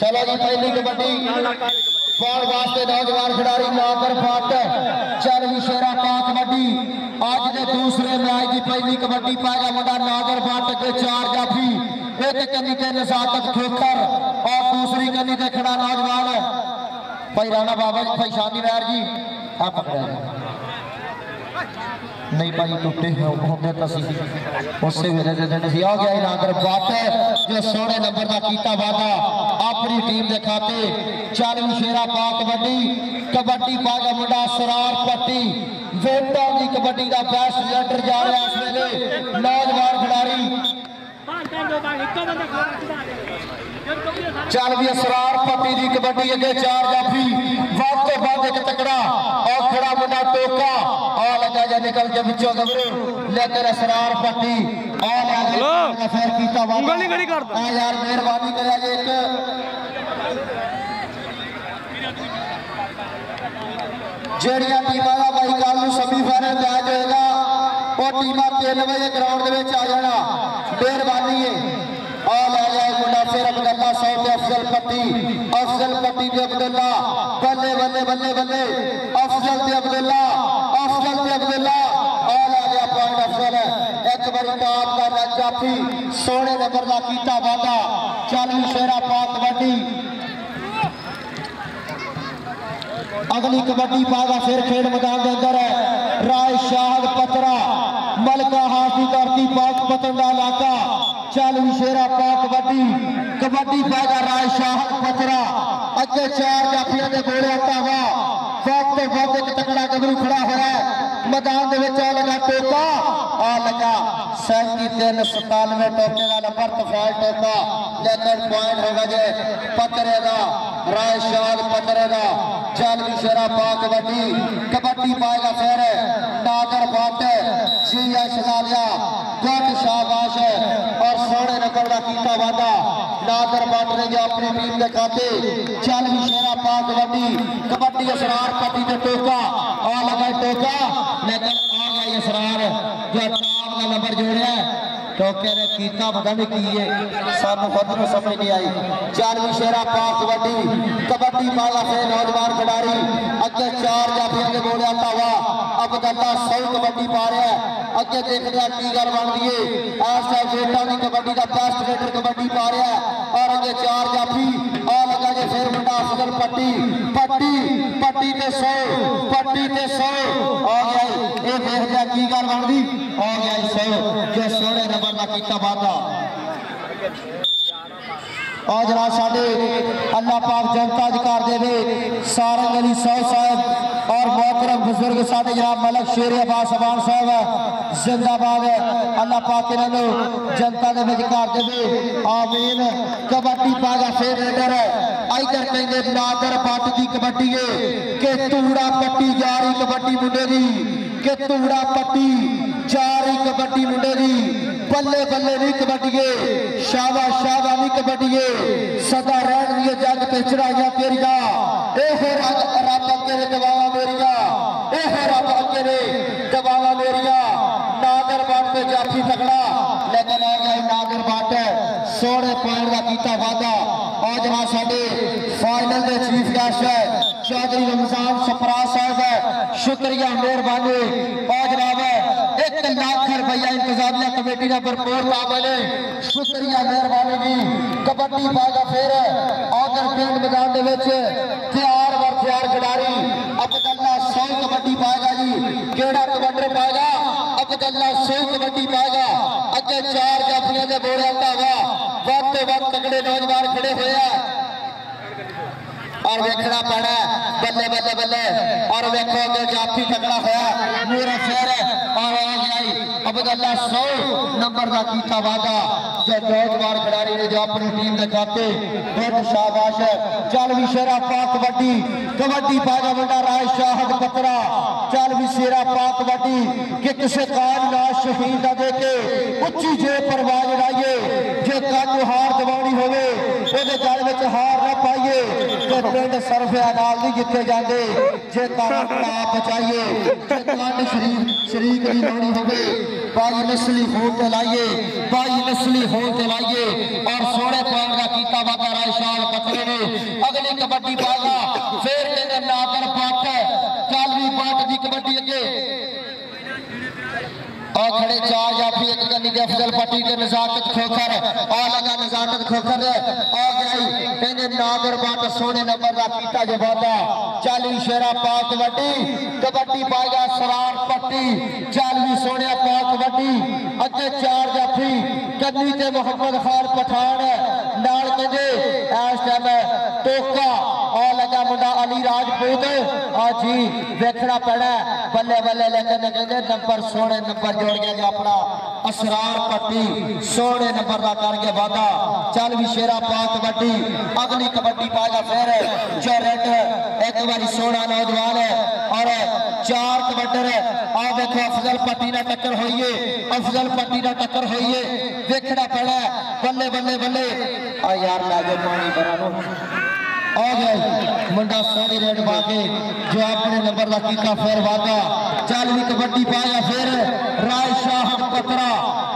चलो जी, पहली कबड्डी। पाउण वास्ते नौजवान खिडारी नागर फट चल भी शेरा पा कबड्डी। अज के दूसरे मैच की पहली कबड्डी पाएगा मुंडा नागर फट के चार जाफी। एक कन्नी ते नजाकत खोखर और दूसरी कन्नी ते खड़ा नौजवान। भाई राणा बाबा जी, भाई नायर जी। आप पकड़े। नहीं भाई टूटे होंगे उसे वे जी आ गया इनागर वापस जो सोने नंबर का किया वादा, अपनी टीम के खाते, चारू शेरा पाक कबड्डी कबड्डी पाया मुंडा सरार पट्टी वेटा की कबड्डी का बेस्ट रिज़ल्ट जा रहा इस वे नौजवान खिलाड़ी चल भी असरार पति की कबड्डी अगे चार जाफी वध तो वध एक तकड़ा और खड़ा मुंडा टोका और लगा जा निकल के बिचो गबरू लेकर असरार पति और फिर यार मेहरबानी कर एक का भाई कल सेमीफाइनल होगा वो बजे ग्राउंड आ जाना मेहरबानी है। और मुनाफिर अब्दुल्ला सौद अफजल पति अफजल पति भी अब्दुल्ला बल्ले बल्ले बल्ले बल्ले, अफजल भी अब्दुल्ला अफजल भी अब्दुल्ला ऑल आ गया पॉइंट अफजल एक बारी तो आपका रजाफी सोने नगर का कीता वादा। चालू शेरा पाक कबड्डी। अगली कबड्डी पागा फिर खेल मैदान के अंदर है। राय शाह इलाका चालू शेरा पा कबड्डी कबड्डी पाएगा राय शाह खचरा अगे चार जाफिया के गोले आता हुआ फौक ते एक तकड़ा गबरू खड़ा हो रहा है। मैदान लगा टोका आ लगा सैंती तीन सतानवे टोके का नंबर तफाल टोका लेकिन पॉइंट होगा जे पतरेगा राय शाह पतरेगा चालू शेरा पा कबड्डी कबड्डी पाएगा फिर, नागर बाटे जी शगालिया बहुत शाबाश है। और सोने नकल का किया वादा। नादर बाटने गया अपनी टीम के खाते। चल शेरा पा कबड्डी कबड्डी असरार पति टोका। और लगा टोका। लेकिन ਟੋਕੇ ਨੇ ਕੀਤਾ ਪਤਾ ਨਹੀਂ ਕੀ ਹੈ ਸਾਨੂੰ ਖੁਦ ਨੂੰ ਸਮਝ ਨਹੀਂ ਆਈ ਚੱਲ ਵੀ ਸ਼ੇਰਾ ਪਾ ਕਬੱਡੀ ਕਬੱਡੀ ਪਾਲਾ ਫੇ ਨੌਜਵਾਨ ਖਿਡਾਰੀ ਅੱਗੇ ਚਾਰ ਜਾਫੀਆਂ ਦੇ ਬੋਲਿਆ ਤਾਵਾ ਅਬਦੱਲਾ ਸੌ ਕਬੱਡੀ ਪਾ ਰਿਹਾ ਹੈ। ਅੱਗੇ ਦੇਖਦੇ ਆ ਕੀ ਗੱਲ ਬਣਦੀ ਏ ਐਸ ਟਾਈਮ ਜੇਟਾਂ ਦੀ ਕਬੱਡੀ ਦਾ ਬੈਸਟ ਰੇਡਰ ਕਬੱਡੀ ਪਾ ਰਿਹਾ ਹੈ। ਔਰ ਅੱਗੇ ਚਾਰ ਜਾਫੀ ਆ ਲੱਗਾ ਜੇ ਫੇਰ ਮੁੰਡਾ ਅਫਜ਼ਲ ਪੱਟੀ पट्टी ते सौ, पट्टी ते सौ। और यार ये देख जा की कर बंदी दी और यार सौ। जो सोने नंबर का कीता वादा आज रात साढ़े अल्लाह पाक जनता अधिकार दे दे सारंग गली सौ साहब और मोहतरम बुज़ुर्ग साढ़े जनाब मलक शेर अब्बास अबान साहब है, जिंदाबाद है। अल्लाह पाक इन्हों जनता ने अधिकार दे दे आमीन। कबड्डी पागा फेर रेडर है। आई कहते नादर पट की कबड्डी के तूड़ा पट्टी जा रही कबड्डी मुंडे की के तूड़ा पट्टी जा रही कबड्डी मुंडे की बल्ले बल्ले नहीं कबड्डी शावा शावा नहीं कबड्डी सदा रहन दिए जग ते चढ़ाइया तेरिया यह रब रब अगे ने दबावा मेरिया यह रब अगे ने दबावा मेरिया नागर बाट पे जाफी तगड़ा लेकिन आ गया नागर बाट सोने पान का किया वादा आज ना साढ़े चौधरी रमज़ान सपरा साहब शुक्रिया मेहरबानी। और जनाब एक लाख रुपया इंतजामिया कमेटी ने भरपूर लाभ ले शुक्रिया मेहरबानी जी। कबड्डी बाजा फिर आदर फ़ील्ड मैदान तैयार वर तैयार खिलाड़ी अबदला सौ कबड्डी पाएगा जी। के कमांडर पाएगा अबदला सौ कबड्डी पाएगा अगर चार जाफिया के बोरिया धावा। वक्त तो वक्त तगड़े नौजवान खड़े हुए हैं। और देखना पैना बल्ले बल्ले बल्ले। और वेखो अगे जाफी तगड़ा होया, मेरा शहर है। और आ गया अब्दुल्ला सौ नंबर का कीता वादा। जो दौड़ बार खिलाड़ी ने जो अपनी टीम के खाते, बहुत शाबाश है। चल भी शेरा पा कबड्डी कबड्डी बाजा बंडा राय शाहद पतरा। चल भी शेरा पा कबड्डी कि किसी काज ना शहीद का दे के उच्ची जे परवाज लाइए जे कल हार दवानी होवे गल हार ना ਤੇ ਪਿੰਡ ਸਰਫੇ ਅਕਾਲ ਨਹੀਂ ਜਿੱਤੇ ਜਾਂਦੇ ਜੇ ਤਾਰਾ ਪੜਾ ਬਚਾਈਏ ਜੇ ਕੰਡ ਸ਼ਰੀਫ ਸ਼ਰੀਕ ਦੀ ਬਾਣੀ ਹੋਵੇ ਬਾਈ ਨਸਲੀ ਹੋਣ ਤੇ ਲਾਈਏ ਬਾਈ ਨਸਲੀ ਹੋਣ ਤੇ ਲਾਈਏ ਔਰ ਸੋਹਣੇ ਪਾਣ ਦਾ ਕੀਤਾ ਵਾਦਾ ਰਾਏ ਸ਼ਾਹ ਪਤਲੇ ਨੇ ਅਗਲੀ ਕਬੱਡੀ ਬਾਜ਼ਾ ਫੇਰ ਕਹਿੰਦੇ ਨਾਦਰ ਪੱਟ ਕਾਲਵੀ ਪੱਟ ਦੀ ਕਬੱਡੀ ਅੱਗੇ ਆ ਖੜੇ ਚਾਰ ਜਾਂ के अफजल पट्टी के नजाकत खोकर और लगा नजाकत खोकर आ गई कहने नागर बाट सोने नंबर का कीता जो वादा चाली शेरा पाक वड्डी, कबड्डी पाएगा सरार पट्टी। चालवी सोने पाक वड्डी अगे चार जाफी गन्नी ते मोहम्मद खान पठान नाल कहते इस टाइम टोका और लगा मुंडा अली राजपूत। जी देखना पैना बल्ले बल्ले लेकिन कहते नंबर सोने नंबर जोड़ गया जो अपना। असरार पट्टी सोने नंबर का करके वादा। चल भी शेरा पा कबड्डी अगली कबड्डी पाएगा फिर जो रेड एक बार सोना नौजवान है, और चार कबड्डर आ देखो, अफजल पट्टी ना टक्कर हुई है अफजल पट्टी ना टक्कर हुई है देखना पैना बल्ले बल्ले बल्ले। मुंडा रेड जो अपने नंबर का फिर वादा। चल भी कबड्डी पाया फिर राय शाह पतरा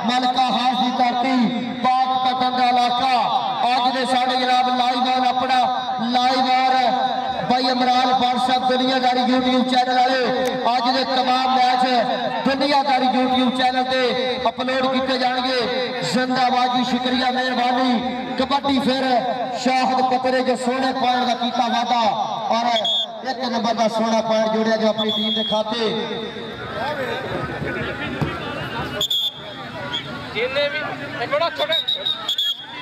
मलका हाफ़ की धरती पाक पतन का इलाका। अज दे साढ़े जनाब लाइव ऑन अपना लाइव और भाई इमरान व्हाट्सएप दुनियादारी यूट्यूब चैनल वाले। अज दे तमाम मैच दुनियादारी यूट्यूब चैनल ते अपलोड किए जाएँगे। जिंदाबादी, शुक्रिया, मेहरबानी। कबड्डी फिर शाहद पतरे जो सोने पॉइंट का किया वादा। और एक नंबर का सोना पॉइंट जोड़िया जो अपनी टीम के खाते ਜਿੰਨੇ ਵੀ ਇਹ ਬੜਾ ਛੋਟਾ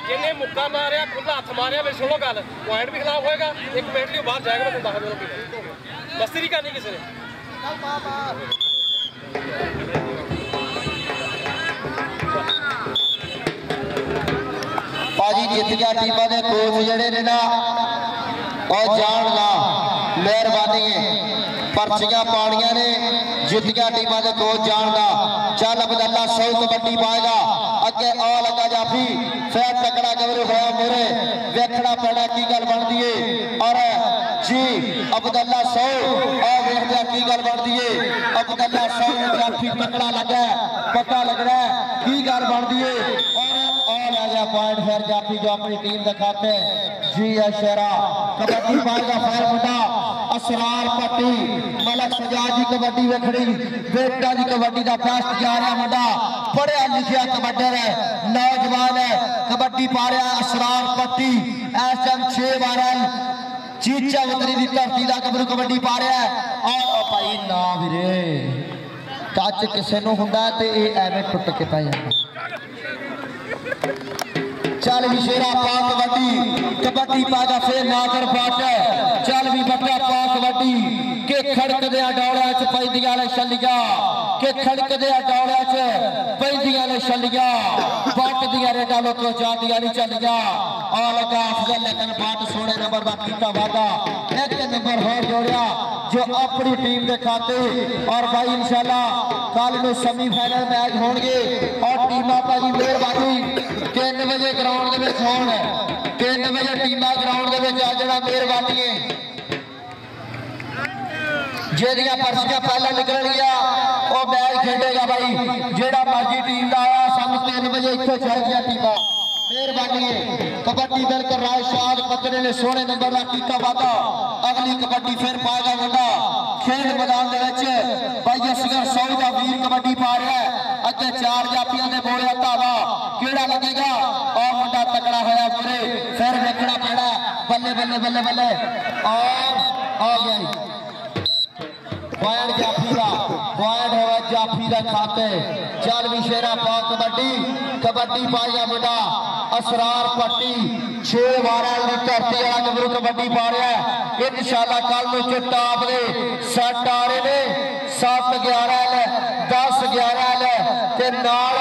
ਜਿੰਨੇ ਮੁੱਕਾ ਮਾਰਿਆ ਖੁੱਲਾ ਹੱਥ ਮਾਰਿਆ ਮੇਰੀ ਸੁਣੋ ਗੱਲ। ਪੁਆਇੰਟ ਵੀ ਖਿਲਾਫ ਹੋਏਗਾ, ਇੱਕ ਮਿੰਟ ਲਈ ਬਾਹਰ ਜਾਏਗਾ ਮੈਂ ਤੁਹਾਨੂੰ ਦੱਸ ਦਿੰਦਾ ਮਸਤੀ ਨਹੀਂ ਕਰਨੀ ਕਿਸੇ ਨੇ? ਭਾਜੀ ਜਿੱਤ ਗਿਆ ਟੀਮਾਂ ਦੇ ਕੋਚ ਜਿਹੜੇ ਨੇ ਨਾ, ਉਹ ਜਾਣਦਾ ਮਿਹਰਬਾਨੀ ਹੈ। ਪਰਚੀਆਂ ਪਾਣੀਆਂ ਨੇ ਜਿੱਤ ਗਿਆ ਟੀਮਾਂ ਦੇ ਕੋਚ ਜਾਣਦਾ ਚੱਲ ਅਬਦੁੱਲਾ ਸੌ ਕਬੱਡੀ ਪਾਏਗਾ ਅੱਗੇ ਆ ਲੱਗਾ ਜਾਫੀ ਫੇਰ ਤਕੜਾ ਗਵਰ ਹੋਇਆ ਮੋਰੇ ਵੇਖਣਾ ਪੈਣਾ ਕੀ ਗੱਲ ਬਣਦੀ ਏ ਔਰ ਜੀ ਅਬਦੁੱਲਾ ਸੌ ਆ ਵੇਖਦੇ ਆ ਕੀ ਗੱਲ ਬਣਦੀ ਏ ਅਬਦੁੱਲਾ ਸੌ ਨੂੰ ਜਾਫੀ ਤਕੜਾ ਲੱਗਾ ਪਤਾ ਲੱਗਣਾ ਕੀ ਗੱਲ ਬਣਦੀ ਏ ਔਰ और आ गया पॉइंट फिर जाफी जो अपनी टीम दिखाते जी अशरा कबड्डी पाएगा फिर मुंडा असरार पट्टी मलक सजाजी कबड्डी वेखड़ी बेटा जी कबड्डी का फ़र्स्ट जा रहा मुंडा पढ़िया लिखिया कबड्डर है, नौजवान है, कबड्डी पा रहा असरार पट्टी एस एम छे बारह, चीचा वतनी की धरती का कबरू कबड्डी पा रहा है। और भाई ना भी टच किसी होंगे तो यह एवें टुट के पै जाता चल भी शेरा पा कबड्डी कबड्डी पागा फिर नागर पाट चल भी बट्टा पा कबड्डी के खड़क दे डौड़ा च पैंदियाँ ने छलिया के खड़क दे डौड़ा च पैंदियाँ ने छलिया पट दियाँ रे डालो तो नहीं चलिया। आ लगा अफजल लेकिन बाट सोने नंबर का वादा एक नंबर हो जोड़िया। जो अपनी टीम के खाते और भाई इंशाल्लाह कल ਨੂੰ ਸੈਮੀਫਾਈਨਲ ਮੈਚ ਹੋਣਗੇ ਔਰ ਟੀਮਾਂ ਭਾਜੀ ਮਿਹਰਬਾਨੀ 3 ਵਜੇ ਗਰਾਊਂਡ ਦੇ ਵਿੱਚ ਹੋਣ 3 ਵਜੇ ਟੀਮਾਂ ਗਰਾਊਂਡ ਦੇ ਵਿੱਚ ਆ ਜਿਹੜਾ ਮਿਹਰਬਾਨੀ ਹੈ ਜਿਹੜੀਆਂ ਪਰਚੀਆਂ ਪਹਿਲਾਂ ਨਿਕਲਣਗੀਆਂ ਉਹ ਮੈਚ ਖੇਡੇਗਾ ਬਾਈ ਜਿਹੜਾ ਮਰਜੀ ਟੀਮ ਦਾ ਆਇਆ ਸਾਨੂੰ 3 ਵਜੇ ਇੱਥੇ ਚਾਹੀਦੀਆਂ ਟੀਮਾਂ कबड्डी दल कर रहा स्वाद पतरे ने सोने नंबर का कीता वादा। अगली कबड्डी फिर पाएगा वादा खेल मैदान भाई असगर सौ का वीर कबड्डी पा रहा है। अगे चार जापिया ने बोलिया धावा केड़ा लगेगा? और मुंडा तकड़ा होया पूरे। फिर वेखना पैना। बल्ले बल्ले बल्ले बल्ले। और पॉइंट जाफी का पॉइंट है जाफी का खाते। चल भी शेरा पा कबड्डी। कबड्डी पाया मुंडा। ਅਸਰਾਰ ਪੱਟੀ 6 ਵਾਰਾਂ ਦੀ ਧਰਤੀ ਵਾਲਾ ਗੱਭਰੂ ਕਬੱਡੀ ਪਾ ਰਿਹਾ ਇਨਸ਼ਾਅੱਲਾ ਕੱਲ ਨੂੰ ਚ ਦੇ ਸੱਟ ਆ ਰਹੇ ਨੇ। 7 11 ਲੈ 10 11 ਲੈ ਤੇ ਨਾਲ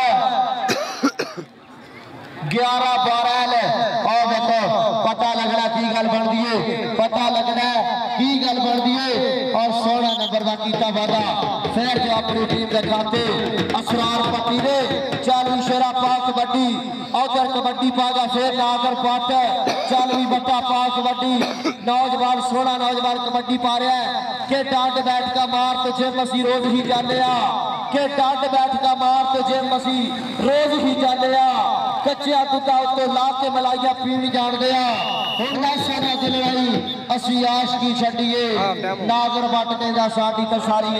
11 12 ਲੈ। ਆਹ ਦੇਖੋ, ਪਤਾ ਲੱਗਣਾ ਕੀ ਗੱਲ ਬਣਦੀ ਏ। ਪਤਾ ਲੱਗਣਾ ਕੀ ਗੱਲ ਬਣਦੀ ਏ। ਔਰ 16 ਨੰਬਰ ਦਾ ਕੀਤਾ ਵਾਦਾ ਫਿਰ ਜੋ ਆਪਣੀ ਟੀਮ ਦੇ ਖਾਤੇ ਅਸਰਾਰ ਪੱਤੀ ਦੇ ਚਾਲੂ ਸ਼ੇਰਾ ਪਾ ਕਬੱਡੀ ਉਧਰ ਕਬੱਡੀ ਪਾਗਾ ਫੇਰ ਨਾਗਰ ਪੱਟ ਚੱਲ ਵੀ ਬੱਟਾ ਪਾ ਕਬੱਡੀ ਨੌਜਵਾਨ ਸੋਹਣਾ ਨੌਜਵਾਨ ਕਬੱਡੀ ਪਾ ਰਿਹਾ ਹੈ ਕਿ ਡੰਡ ਬੈਠ ਕਾ ਮਾਰ ਤੁਝੇ ਮਸੀ ਰੋਜ਼ ਹੀ ਜਾਂਦੇ ਆ ਕਿ ਡੰਡ ਬੈਠ ਕਾ ਮਾਰ ਤੁਝੇ ਮਸੀ ਰੋਜ਼ ਹੀ ਜਾਂਦੇ ਆ ਕੱਚਿਆ ਦੁੱਧਾ ਉੱਤੋਂ ਲਾ ਕੇ ਮਲਾਈਆਂ ਪੀਣ ਜਾਣਦੇ ਆ ਹੁਣ ਨਸ਼ਾ ਦਾ ਦਿਲਵਾਈ ਅਸੀਂ ਆਸ਼ਕੀ ਛੱਡੀਏ ਨਾਗਰ ਵੱਟ ਕਹਿੰਦਾ ਸਾਡੀ ਤਾਂ ਸਾਰੀ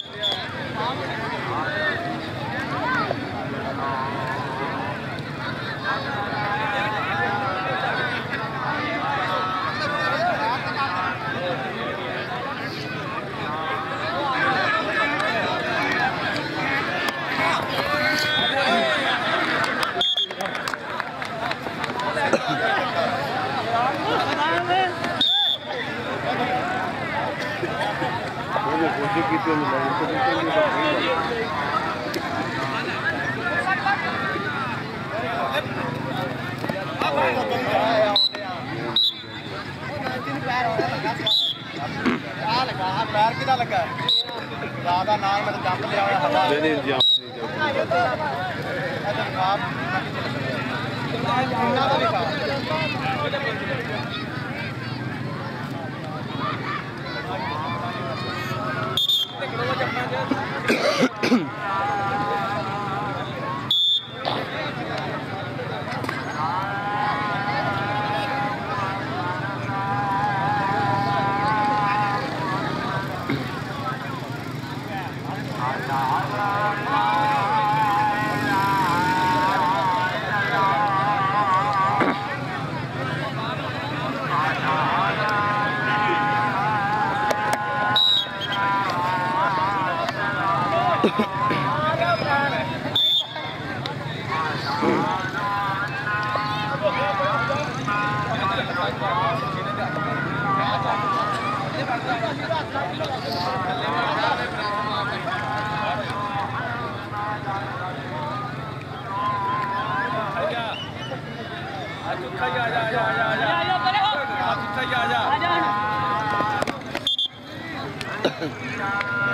Ben Indian Yeah, yeah.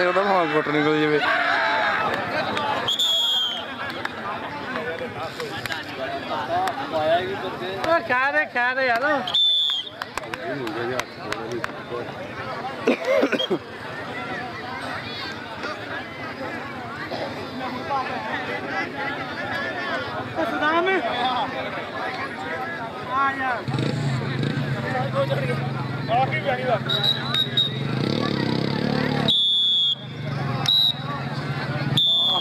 নিকলে ওটা আমার গোটা নিকলে যাবে खा रहे खा रहे यार बाकी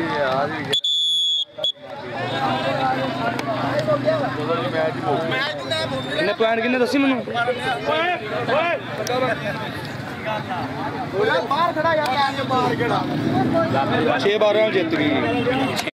ਜੀ ਆ ਭਾਈ ਕਿੰਨੇ ਪੁਆਇੰਟ ਕਿੰਨੇ ਦੱਸੀ ਮੈਨੂੰ? ਬਾਹਰ ਖੜਾ ਯਾਰ ਬਾਹਰ ਕਿਹੜਾ 6 12 ਜਿੱਤ ਗਈ।